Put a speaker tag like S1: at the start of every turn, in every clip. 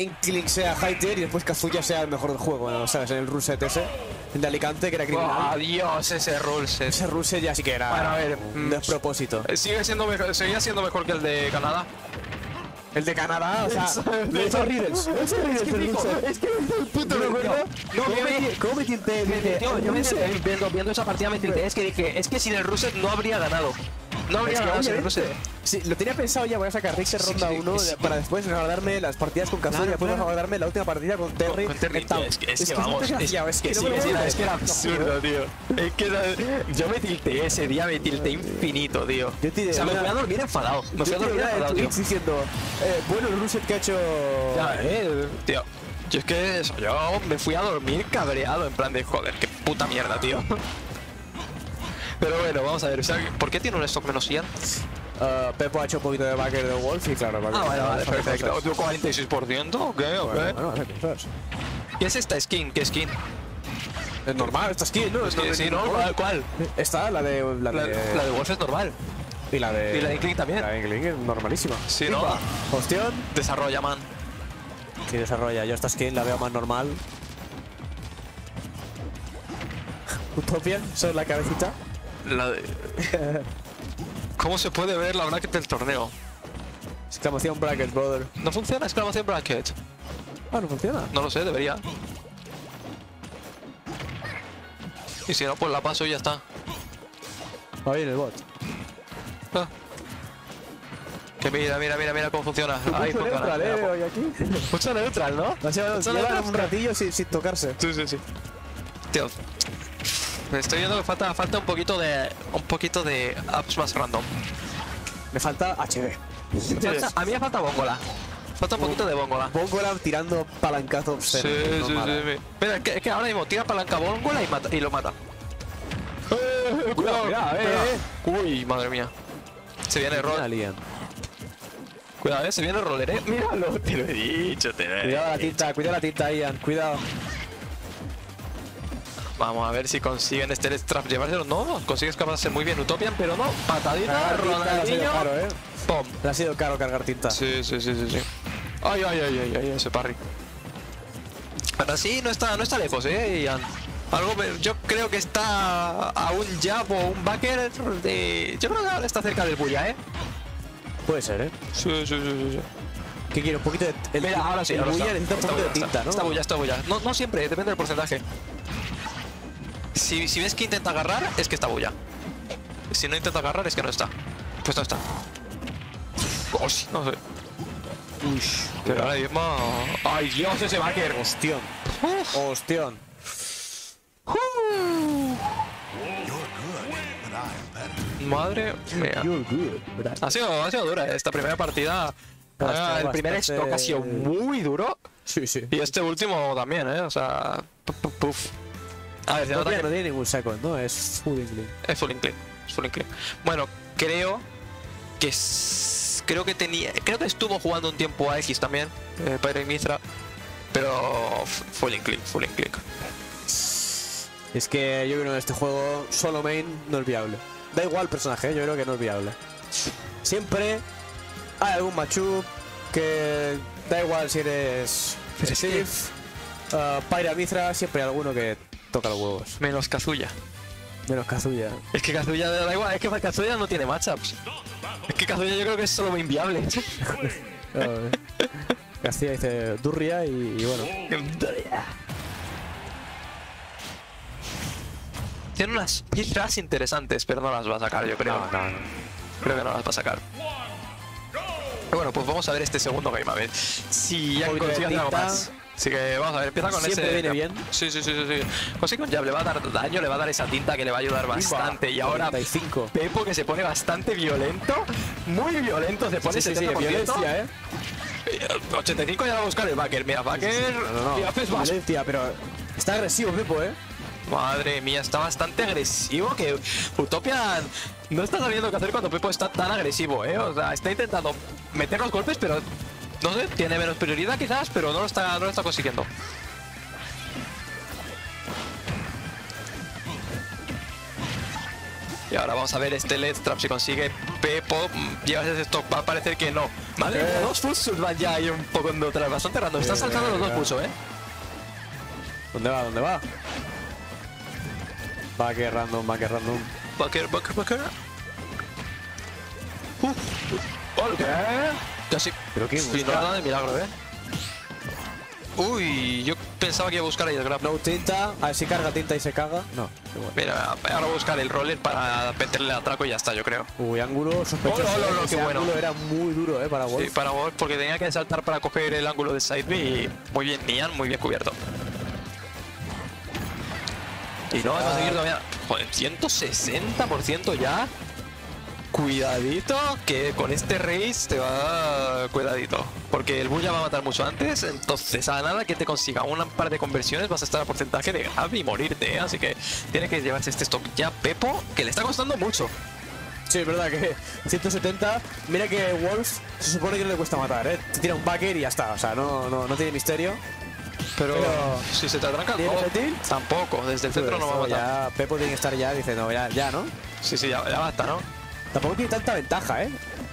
S1: Inkling sea high tier y después Kazuya sea el mejor del juego, ¿no? ¿sabes? En el Ruset ese, de Alicante, que era criminal.
S2: ¡Oh, Dios! Ese Rules.
S1: Ese Ruset ya sí que era
S2: Bueno, a ver,
S1: un
S2: mm,
S1: despropósito.
S2: Sigue siendo mejor, seguía siendo mejor que el de Canadá.
S1: El de Canadá, o sea, de hecho Riddles. Es que fijo, es que el puto
S2: No,
S1: recuerdo.
S2: no,
S1: ¿Cómo
S2: me-
S1: metí- ¿Cómo metí el T?
S2: Tío, yo me viendo, viendo esa partida me tilté. Es que dije, es que sin el Ruset no habría ganado. No
S1: Es que
S2: ganado sin el
S1: obviamente.
S2: Ruset.
S1: Sí, lo tenía pensado ya, voy a sacar Richter ronda
S2: sí,
S1: 1
S2: sí.
S1: para después guardarme las partidas con Kazuya y
S2: Claro,
S1: después
S2: claro.
S1: guardarme la última partida con Terry.
S2: Con Terry,
S1: en Town.
S2: tío, es que, es que
S1: un
S2: vamos, es,
S1: es que
S2: que
S1: no
S2: sí, que sí, es que era absurdo, tío. Es que yo me tilté ese día, me tilté infinito, tío.
S1: Yo tiré
S2: o sea, me fui a dormir enfadado. Me fui a dormir enfadado, tío.
S1: diciendo, eh, bueno, el Ruset que ha hecho...
S2: Ya, eh, tío. Yo es que eso, yo me fui a dormir cabreado, en plan de joder, qué puta mierda, tío. Pero bueno, vamos a ver, ¿por qué tiene un stock menos 100?
S1: Uh, Pepo ha hecho un poquito de backer de Wolf y claro,
S2: Ah, vale, vale, perfecto. ¿Tú 46%? ¿O qué? ¿O qué?
S1: Bueno, cosas.
S2: ¿Qué es esta skin? ¿Qué skin?
S1: Es normal, esta skin, ¿no?
S2: Es que sí, ¿no? ¿Cuál? cuál?
S1: Esta, la de... La
S2: La,
S1: de...
S2: la de Wolf es normal.
S1: Y la de...
S2: y la de Inkling también.
S1: La de Inkling es normalísima.
S2: Sí, ¿no?
S1: Pimba. Ostión.
S2: Desarrolla, man.
S1: Sí, desarrolla. Yo esta skin la veo más normal. Utopian, son la cabecita.
S2: La de... ¿Cómo se puede ver la bracket del torneo?
S1: Exclamación bracket, brother.
S2: ¿No funciona exclamación bracket?
S1: Ah, no funciona.
S2: No lo sé, debería. Y si no, pues la paso y ya está.
S1: Va bien el bot.
S2: Ah. Que mira, mira, mira, mira cómo funciona. Ahí
S1: Mucho
S2: funciona.
S1: neutral, eh,
S2: Mira,
S1: hoy aquí.
S2: Mucho neutral, ¿no? Mucho
S1: llevan
S2: neutral.
S1: un ratillo sin, sin tocarse.
S2: Sí, sí, sí. Tío, estoy viendo que falta, falta un poquito de un poquito de apps más random.
S1: Me falta HD.
S2: Falta- a mí me falta bongola. Falta un poquito de bongola.
S1: Bongola tirando palancazo
S2: Sí,
S1: obsceno.
S2: sí, sí,
S1: normal.
S2: sí. Mira, es que, es que ahora mismo tira palanca bongola y, mata, y lo mata. Eh,
S1: cuidado, cuidado, eh,
S2: Uy, madre mía. Se viene roller.
S1: lian.
S2: Cuidado, eh, se viene roller, eh. Míralo, te lo he dicho, te lo he
S1: Cuidado la tinta, cuidado la tinta, Ian. Cuidado.
S2: Vamos a ver si consiguen este trap llevárselo. No, consigue escaparse muy bien Utopian, pero no. Patadita,
S1: Cargar tinta le ha sido
S2: Ronaldinho.
S1: caro, eh.
S2: Pum.
S1: Le ha sido caro cargar tinta.
S2: Sí, sí, sí, sí, sí. Ay, ay, ay, ay, ay, ese parry. Pero sí, no está, no está lejos, eh, Ian. Algo, yo creo que está a un jab o un backer de... Yo creo que ahora está cerca del bulla, eh.
S1: Puede ser, eh.
S2: Sí, sí, sí, sí.
S1: ¿Qué quiere? Un poquito de. El,
S2: Mira, ahora sí,
S1: el
S2: ahora
S1: bulla
S2: está.
S1: un
S2: Está
S1: poquito de tinta, ¿no?
S2: Está bulla, está bulla. No, no siempre, depende del porcentaje. Si, si ves que intenta agarrar, es que está bulla. Si no intenta agarrar, es que no está. Pues no está. Oh, sí, no sé.
S1: Uy,
S2: Pero ahora mismo... ¡Ay, Dios, ese backer!
S1: Hostión. Hostión.
S2: Madre mía. Ha sido, ha sido dura esta primera partida. Ah, el primer
S1: bastante-
S2: stock ha sido muy duro.
S1: Sí, sí.
S2: Y este último también, ¿eh? O sea... Puf. A ver, se
S1: No
S2: nota
S1: tiene,
S2: que
S1: no tiene ningún second, ¿no? Es full English.
S2: es full incline. Es full incline. Bueno, creo que... Creo que tenía... Creo que estuvo jugando un tiempo a X también. Eh, Pyro y Mithra. Pero... Full incline, full incline.
S1: Es que yo creo que en este juego solo main no es viable. Da igual el personaje, yo creo que no es viable. Siempre hay algún machu que da igual si eres uh, Pyra Mithra, siempre hay alguno que toca los huevos.
S2: Menos Kazuya.
S1: Menos Kazuya.
S2: Es que Kazuya da igual, es que Kazuya no tiene matchups. Es que Kazuya yo creo que es solo inviable.
S1: Claro, ¿eh? Castilla dice Durria y, y bueno.
S2: Tiene unas piezas interesantes, pero no las va a sacar, yo creo. Creo que no las va a sacar. Bueno, pues vamos a ver este segundo game, a ver si ya consigue algo más. Así que vamos a ver, empieza con
S1: Siempre
S2: ese.
S1: viene bien.
S2: Sí, sí, sí, sí, sí. Consigue un jab, le va a dar daño, le va a dar esa tinta que le va a ayudar bastante. Y ahora
S1: 35.
S2: Pepo que se pone bastante violento, muy violento, se pone
S1: Sí, sí, sí,
S2: 70%.
S1: violencia, ¿eh?
S2: Eh, 85 ya va a buscar el backer. Mira, backer.
S1: No,
S2: y
S1: no,
S2: haces más.
S1: violencia, pero está agresivo Pepo, ¿eh?
S2: Madre mía, está bastante agresivo que Utopian no está sabiendo qué hacer cuando Pepo está tan agresivo, ¿eh? O sea, está intentando meter los golpes, pero no sé, tiene menos prioridad quizás, pero no lo está, no lo está consiguiendo. Y ahora vamos a ver este Let's Trap si consigue Pepo. Llevas ese stock, va a parecer que no. Madre mía, dos Fusus van ya ahí un poco en otra, bastante random. Están
S1: Sí,
S2: saltando los dos
S1: venga.
S2: Fusos, eh.
S1: ¿Dónde va? ¿Dónde va? Va que random, va que random.
S2: Bucker, Bucker, Bucker. Uf. Ok. Casi.
S1: Pero qué
S2: Sin
S1: busca.
S2: nada de milagro, eh. Uy, yo pensaba que iba a buscar ahí el grab.
S1: No tinta, a ver si carga tinta y se caga. No, igual.
S2: Mira, ahora voy a buscar el roller para meterle el atraco y ya está, yo creo.
S1: Uy, ángulo sospechoso.
S2: Oh, no, no, no,
S1: Ese
S2: qué bueno.
S1: ángulo era muy duro, eh, para Wolf.
S2: Sí, para Wolf, porque tenía que saltar para coger el ángulo de side B y muy bien, Nian, muy bien cubierto. Y no vas a conseguir todavía. Joder, 160% ya. Cuidadito, que con este race te va. Cuidadito. Porque el bull ya va a matar mucho antes. Entonces, a nada que te consiga un par de conversiones, vas a estar a porcentaje de grab y morirte. ¿eh? Así que tiene que llevarse este stock ya Pepo, que le está costando mucho.
S1: Sí, es verdad que 170. Mira que Wolf se supone que no le cuesta matar, ¿eh? Te tira un backer y ya está. O sea, no, no, no tiene misterio.
S2: Pero,
S1: Pero-
S2: si se te atranca el tampoco. Desde el centro no va a matar.
S1: ya Pepo tiene que estar ya diciendo, ya, ya, ¿no?
S2: Sí, sí, ya, ya basta, ¿no?
S1: Tampoco tiene tanta ventaja, ¿eh?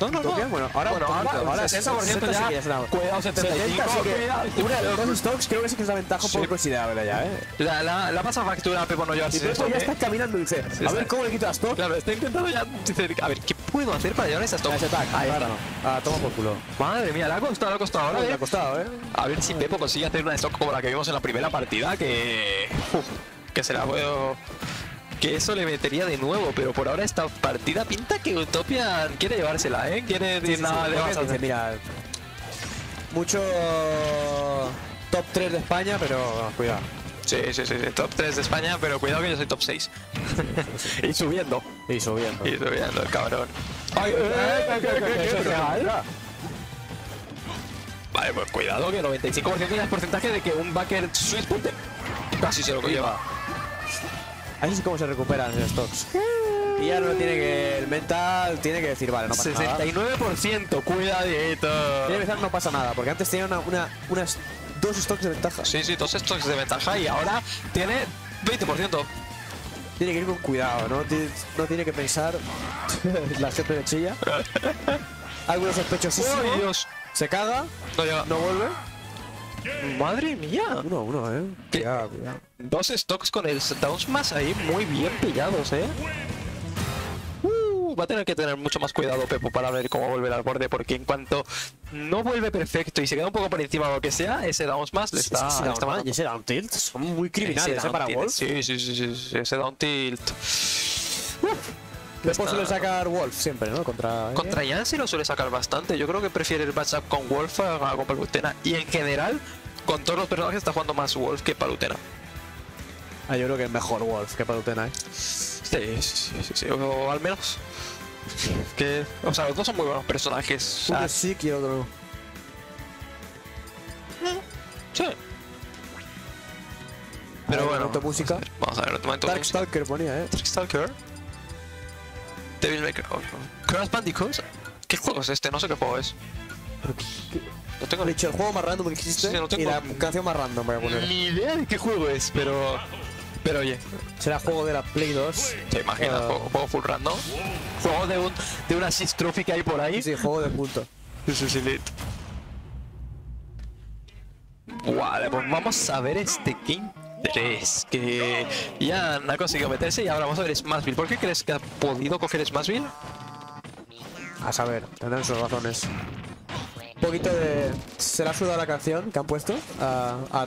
S2: No, no, no.
S1: Toque, Bueno, ahora
S2: bueno, ahora,
S1: ahora
S2: 60%
S1: 60
S2: ya.
S1: sí que ya se da.
S2: Cuidado, 75.
S1: 70 sí que-
S2: cuidado.
S1: Una de los dos stocks creo que sí que es una ventaja un
S2: Sí.
S1: poco considerable ya, ¿eh?
S2: La, la, la pasa factura a Pepo no llevarse
S1: Y Pepo
S2: esto,
S1: ya está caminando y dice, a ver cómo le quito a stock.
S2: Claro, está intentando ya a ver, ¿qué puedo hacer para llevar stock?
S1: Ese tag,
S2: Ahí
S1: claro. Ah, toma por culo.
S2: Madre mía, le ha costado, le ha costado ahora,
S1: Le
S2: ¿eh?
S1: ha costado, ¿eh?
S2: A ver si Pepo consigue hacer una stock como la que vimos en la primera partida, que... uf, que se la puedo... Que eso le metería de nuevo, pero por ahora esta partida pinta que Utopian quiere llevársela, ¿eh? Quiere decir
S1: sí,
S2: nada
S1: sí,
S2: de más
S1: dice, mira, mucho top 3 de España, pero cuidado.
S2: Sí, sí, sí, sí, top 3 de España, pero cuidado que yo soy top 6. y subiendo.
S1: Y subiendo.
S2: Y subiendo, el cabrón. Ay,
S1: Eh,
S2: eh. Vale, pues cuidado que 95% ya es porcentaje de que un backer punte. Casi se lo lleva.
S1: Así es como se recuperan los stocks. Y ya no tiene que. El mental tiene que decir, vale, no pasa nada.
S2: 69%, cuidadito.
S1: Tiene que no pasa nada, porque antes tenía una, una- unas dos stocks de ventaja.
S2: Sí, sí, dos stocks de ventaja y ahora tiene 20%.
S1: Tiene que ir con cuidado, ¿no? Tiene, no tiene que pensar. la gente de chilla. Algunos sospechosísimo.
S2: ¡Oh, Dios!
S1: Se caga, no vuelve.
S2: Madre mía.
S1: Uno, uno, eh.
S2: ¿Qué?
S1: Cuidado, cuidado.
S2: Dos stocks con el Downs más ahí muy bien pillados, ¿eh? Uh, va a tener que tener mucho más cuidado Pepo para ver cómo volver al borde, porque en cuanto no vuelve perfecto y se queda un poco por encima de lo que sea, ese Downs más le está,
S1: Sí,
S2: le
S1: sí,
S2: está matando.
S1: y ese down tilt son muy criminales,
S2: Ese
S1: ¿eh?
S2: down
S1: Para
S2: tilt,
S1: Wolf.
S2: Sí, sí, sí, sí, sí, ese down tilt.
S1: Después suele sacar Wolf siempre, ¿no? Contra.
S2: Contra Jan sí lo suele sacar bastante. Yo creo que prefiere el matchup con Wolf a con Palutena. Y en general, con todos los personajes está jugando más Wolf que Palutena.
S1: Ah, yo creo que es mejor Wolf que Palutena, ¿eh?
S2: Sí, sí, sí, sí, O al menos. Que, o sea, los dos son muy buenos personajes.
S1: Uno sí y otro
S2: sí. Pero bueno.
S1: música.
S2: Vamos a ver, vamos a ver otro momento.
S1: Darkstalker ponía, ¿eh?
S2: Darkstalker. Devil May Cry. Crash Bandicoot. ¿Qué juego es este? No sé qué juego es. No tengo
S1: He
S2: ni,
S1: dicho el juego más random que existe
S2: Sí, no tengo-
S1: y la canción más random voy a poner.
S2: ni idea de qué juego es, pero. Pero oye,
S1: Será juego de la Play 2.
S2: te imaginas,
S1: Ah.
S2: juego, juego full random. Juego de, un, de una Trophy que hay por ahí.
S1: Sí, juego de culto.
S2: Eso es elite. Vale, pues vamos a ver este King 3 que ya ha conseguido meterse y ahora vamos a ver Smashville. ¿Por qué crees que ha podido coger Smashville?
S1: A saber, tendrán sus razones. Un poquito de. Se le ha sudado la canción que han puesto a, a.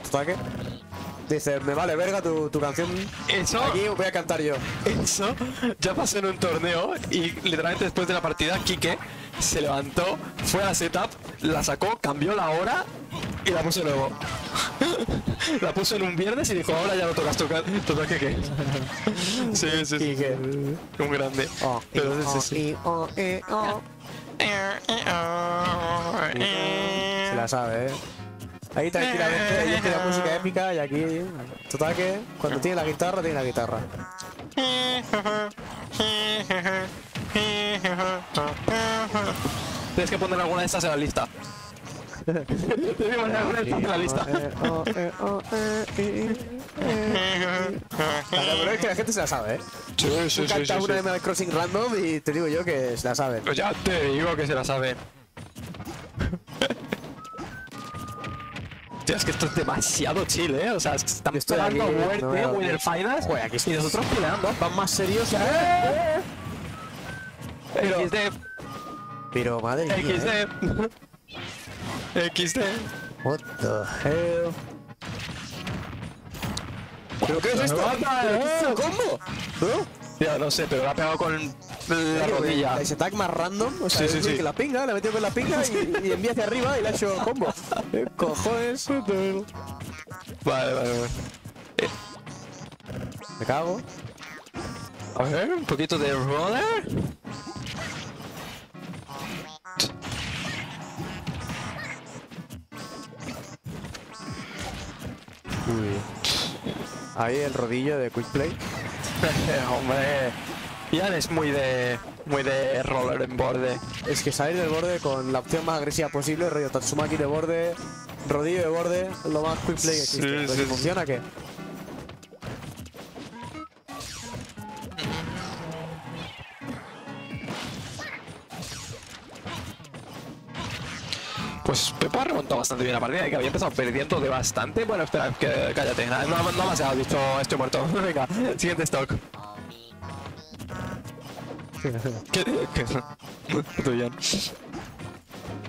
S1: Dice, me vale verga tu, tu canción.
S2: Eso,
S1: Aquí voy a cantar yo.
S2: eso ya pasó en un torneo y literalmente después de la partida Kike se levantó, fue a la setup, la sacó, cambió la hora y la puso de nuevo. la puso en un viernes y dijo, ahora ya no tocas tocar, tocar Kike. sí, sí, sí.
S1: Y que.
S2: Un grande.
S1: Oh,
S2: Pero
S1: y,
S2: sí, sí,
S1: oh, oh. Se la sabe, eh. Ahí tranquilamente, ahí tiene la música épica y aquí. Totake, cuando tiene la guitarra, tiene la guitarra.
S2: Tienes que poner alguna de estas en la lista. Debimos poner en la lista.
S1: Eh, oh, eh, eh, eh. Claro, pero es que la gente se la sabe, ¿eh?
S2: Sí, sí, sí, sí.
S1: una de Animal Crossing random y te digo yo que se la saben.
S2: Ya te digo que se la saben. Tío, es que esto es demasiado chill, ¿eh? O sea, están
S1: estoy
S2: pegando
S1: aquí,
S2: muerte,
S1: no.
S2: Winner Finals,
S1: Joder, aquí
S2: y nosotros peleando.
S1: Van más serios.
S2: Pero... XD,
S1: Pero madre mía. ¿eh?
S2: XD. XD.
S1: What the hell? ¿Pero qué es esto? ¿Pero combo? ¿Bro?
S2: Tío, no sé, pero la ha pegado con la rodilla.
S1: Ese tag más random, o sea,
S2: Sí, sí, sí.
S1: que la pinga, le ha metido con la pinga y, y envía hacia arriba y le ha hecho combo. ¿Qué cojones?
S2: Vale, vale, vale.
S1: Me cago.
S2: A ver, un poquito de roller.
S1: Uy. Ahí el rodillo de Quick Play.
S2: Hombre, Ian es muy de muy de roller en borde.
S1: Es que salir del borde con la opción más agresiva posible, rollo Tatsumaki de borde, rodillo de borde, lo más Quick Play que existe.
S2: Sí,
S1: Pero
S2: sí,
S1: funciona, ¿qué?
S2: Pues Pepo ha remontado bastante bien la partida, que había empezado perdiendo de bastante. Bueno, espera, que, cállate, no, no me has dicho estoy muerto. Venga, siguiente stock. ¿Qué? ¿Qué?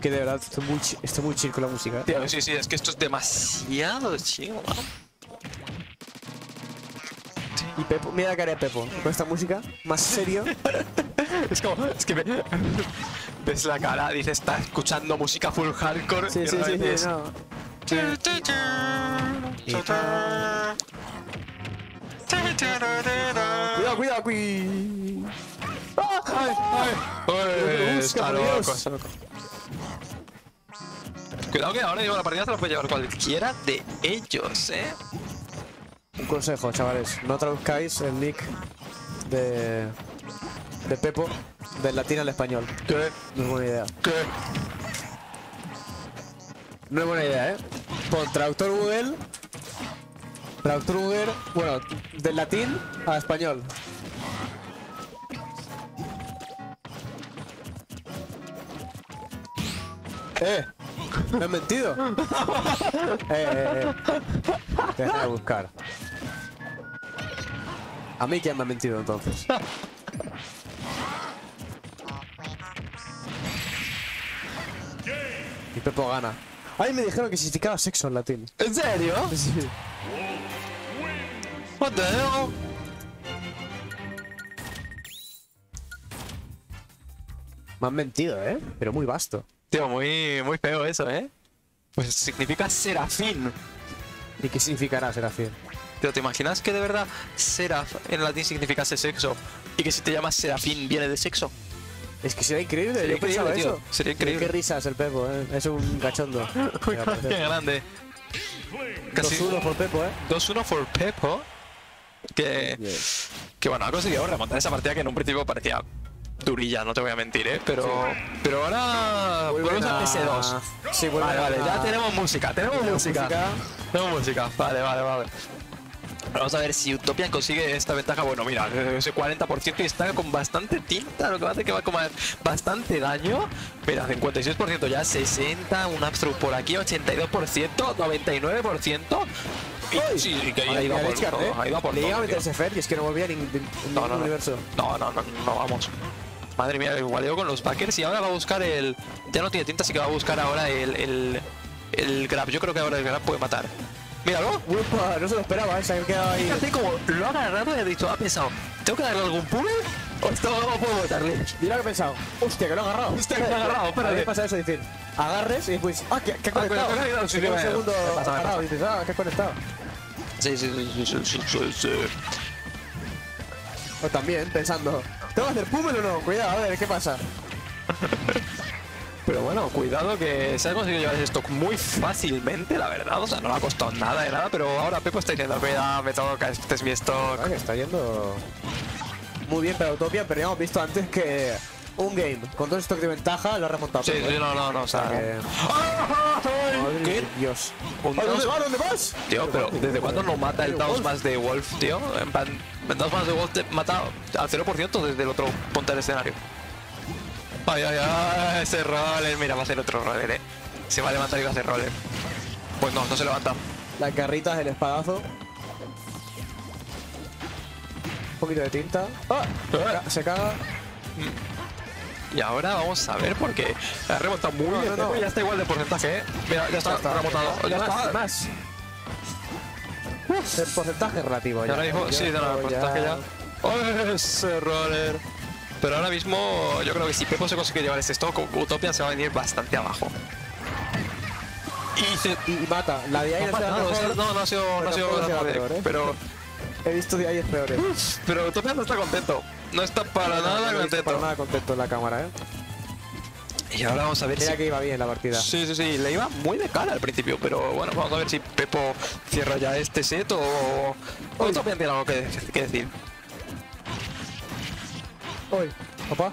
S1: Que de verdad estoy muy, estoy muy chill con la música.
S2: Tío, sí, sí, es que esto es demasiado. ¿no?
S1: Y Pepo, mira la cara de Pepo, con esta música, más serio.
S2: Es como, es que me- ves la cara, dices, está escuchando música full hardcore.
S1: Sí,
S2: y
S1: sí, sí,
S2: repente
S1: sí,
S2: es-
S1: no. Cuidado, cuidado, cuidado.
S2: ¡Ay, ay!
S1: Busca,
S2: Está loco, está loco. Cuidado que ahora digo la partida se la puede llevar cualquiera de ellos, eh.
S1: Un consejo, chavales, no traduzcáis el nick de, de Pepo del latín al español.
S2: ¿Qué?
S1: No es buena idea.
S2: ¿Qué?
S1: No es buena idea, ¿eh? Pon traductor Google. Traductor Google, bueno, del latín a español. ¡Eh! ¿Me has mentido? eh, eh, eh. Deja de buscar. ¿A mí quién me ha mentido entonces? Pepo gana. Ay, me dijeron que significaba sexo en latín.
S2: ¿En serio?
S1: Sí.
S2: What the hell?
S1: Me han mentido, ¿eh? Pero muy vasto.
S2: Tío, muy, muy feo eso, eh. Pues significa serafín.
S1: ¿Y qué significará Serafín?
S2: Tío, ¿te imaginas que de verdad seraf en latín significase sexo? Y que si te llamas serafín viene de sexo.
S1: Es que sería increíble,
S2: Sería
S1: yo pensaba
S2: increíble, tío.
S1: eso.
S2: Sería increíble.
S1: Qué risas el Pepo, ¿eh? Es un cachondo.
S2: Qué grande. Casi
S1: 2-1 por Pepo, ¿eh?
S2: 2-1 por Pepo. Que, que bueno, ha conseguido remontar esa partida que en un principio parecía durilla, no te voy a mentir, ¿eh? Pero, pero ahora volvemos a PS2.
S1: Sí,
S2: Vale, vale, ya tenemos música, tenemos
S1: Tenemos
S2: música.
S1: música.
S2: Tenemos música, vale, vale, vale. Vamos a ver si Utopian consigue esta ventaja. Bueno, mira, ese 40% y está con bastante tinta, lo que va a hacer que va a comer bastante daño. Mira, 56% ya, 60, un Abstrus por aquí, 82%, 99%. Y, sí, sí, que ha
S1: Ay,
S2: ido a
S1: mira,
S2: por
S1: Richard,
S2: todo,
S1: ¿eh?
S2: a por
S1: Le a
S2: todo,
S1: meterse Fer y es que no volvía en
S2: No,
S1: ningún
S2: no, no.
S1: universo.
S2: No, no, no, no vamos. Madre mía, igual yo con los backers y ahora va a buscar el. Ya no tiene tinta, así que va a buscar ahora el. el, el grab. Yo creo que ahora el grab puede matar. Míralo.
S1: Uepa, no se lo esperaba, ¿eh? Se ha quedado ahí.
S2: Fíjate como lo ha agarrado y ha dicho, ha pensado, ¿tengo que darle algún puzzle? ¿O esto no puedo matarle?
S1: Mira lo que he pensado. Hostia, que lo ha agarrado.
S2: Hostia, que lo ha agarrado, espérate.
S1: A mí me pasa eso, decir, agarres y después, ah, que, que ha
S2: Ah,
S1: conectado.
S2: conectado, sí,
S1: un segundo y dices, ah, que ha conectado.
S2: Sí, sí, sí, sí, sí, sí, sí.
S1: O también, pensando, ¿tengo que hacer pummel o no? Cuidado, a ver, ¿qué pasa?
S2: Pero bueno, cuidado que se ha conseguido llevar ese stock muy fácilmente, la verdad. O sea, no le ha costado nada de nada, pero ahora Pepo está diciendo, cuidado, me toca, este es mi stock.
S1: Ah, que está yendo muy bien para Utopia, pero ya hemos visto antes que un game con dos stocks de ventaja lo ha remontado.
S2: Sí,
S1: todo,
S2: sí,
S1: ¿eh?
S2: no, no, no, o sea...
S1: Que-
S2: ¿Qué?
S1: Dios. Ay, ¿Dónde vas? ¿Dónde vas?
S2: Tío, pero ¿desde cuándo no mata el Taos más de Wolf, tío? En plan, el Taos más de Wolf te mata al 0% desde el otro punto del escenario. Ay, ay, ay, ese roller, mira, va a ser otro roller, eh. Se va a levantar y va a hacer roller. Pues no, no se levanta.
S1: Las garritas, el espadazo. Un poquito de tinta. ¡Ah!
S2: Ah.
S1: Se caga.
S2: Y ahora vamos a ver porque ha remontado muy bien.
S1: no, no.
S2: Ya está igual de porcentaje, eh. Mira, ya está, remontado. Ya
S1: más,
S2: está.
S1: Más. El porcentaje relativo ya.
S2: ahora mismo,
S1: Ya,
S2: sí, la
S1: ya.
S2: porcentaje ya. ¡Oh, ese roller! Pero ahora mismo yo creo que si Pepo se consigue llevar ese stock, Utopia se va a venir bastante abajo. Y se...
S1: Y, mata. La de ahí
S2: No,
S1: no,
S2: no, no, no, no ha sido, no ha sido
S1: tampoco será
S2: grave,
S1: peor, ¿eh?
S2: pero,
S1: He visto de ahí peores.
S2: pero Utopia no está contento. No está para
S1: No,
S2: nada
S1: no
S2: contento.
S1: Para nada contento en la cámara, eh.
S2: Y ahora vamos a ver
S1: Mira
S2: si...
S1: que iba bien la partida.
S2: Sí, sí, sí, le iba muy de cara al principio, pero bueno, vamos a ver si Pepo cierra ya este set o... o Utopia tiene algo que, que decir.
S1: Uy, papá.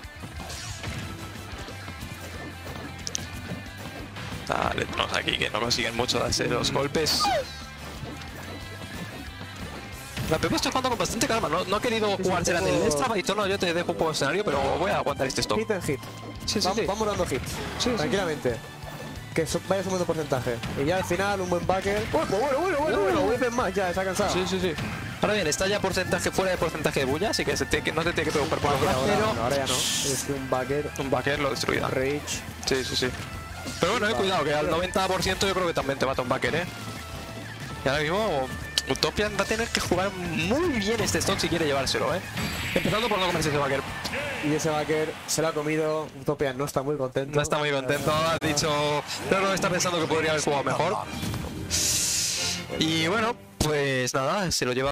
S2: Dale, tenemos aquí que no consiguen mucho darse los golpes. La Pepo está jugando con bastante calma, no, no ha querido
S1: sí,
S2: jugársela en el
S1: tengo-
S2: extra, no, yo te dejo un poco de escenario, pero voy a aguantar este stop.
S1: Hit en hit.
S2: Sí, sí,
S1: vamos,
S2: sí.
S1: vamos dando.
S2: Sí, sí.
S1: Tranquilamente. Que vaya sumando porcentaje. Y ya al final un buen backer. Bueno, bueno, bueno, bueno. Ya, se ha
S2: Ahora bien, está ya porcentaje fuera de porcentaje de bulla, así que, se tiene que- no se tiene que preocupar por los
S1: Ahora,
S2: pero
S1: ahora ya no. Es un backer.
S2: un backer lo destruirá.
S1: Rage.
S2: Sí, sí, sí. Pero bueno, eh, cuidado, que al 90% yo creo que también te mata un backer, ¿eh? Y ahora mismo Utopian va a tener que jugar muy bien este stock si quiere llevárselo, ¿eh? Empezando por no comerse ese backer.
S1: Y ese backer se lo ha comido. Utopia no está muy contento.
S2: No está muy contento, ha dicho... Pero no está pensando que podría haber jugado mejor. Y bueno, pues nada, se lo lleva...